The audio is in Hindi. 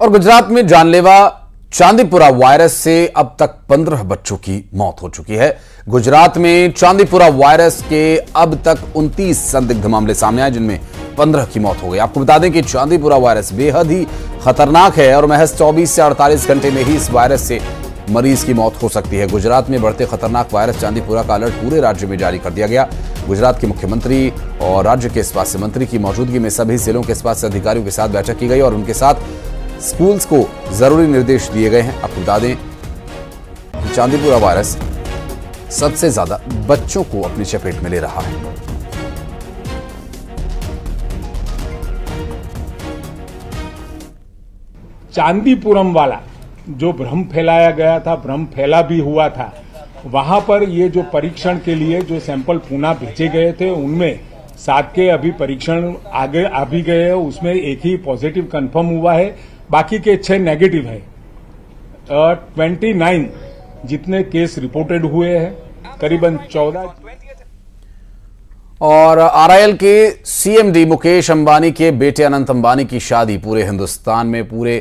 और गुजरात में जानलेवा चांदीपुरा वायरस से अब तक 15 बच्चों की मौत हो चुकी है। गुजरात में चांदीपुरा वायरस के अब तक 29 संदिग्ध मामले सामने आए, जिनमें 15 की मौत हो गई। आपको बता दें कि चांदीपुरा वायरस बेहद ही खतरनाक है और महज 24 से 48 घंटे में ही इस वायरस से मरीज़ की मौत हो सकती है। गुजरात में बढ़ते खतरनाक वायरस चांदीपुरा का अलर्ट पूरे राज्य में जारी कर दिया गया। गुजरात के मुख्यमंत्री और राज्य के स्वास्थ्य मंत्री की मौजूदगी में सभी जिलों के स्वास्थ्य अधिकारियों के साथ बैठक की गई और उनके साथ स्कूल्स को ज़रूरी निर्देश दिए गए हैं। आपको बता दें चांदीपुरा वायरस सबसे ज़्यादा बच्चों को अपनी चपेट में ले रहा है। चांदीपुरम वाला, जो भ्रम फैलाया गया था, भ्रम फैला भी हुआ था, वहाँ पर ये जो परीक्षण के लिए जो सैंपल पुनः भेजे गए थे, उनमें सात के अभी परीक्षण आगे आ भी गए उसमें एक ही पॉजिटिव कंफर्म हुआ है। बाकी के छह नेगेटिव है। ट्वेंटी uh, नाइन जितने केस रिपोर्टेड हुए हैं करीबन चौदह और आरआईएल के सीएमडी मुकेश अंबानी के बेटे अनंत अंबानी की शादी पूरे हिंदुस्तान में पूरे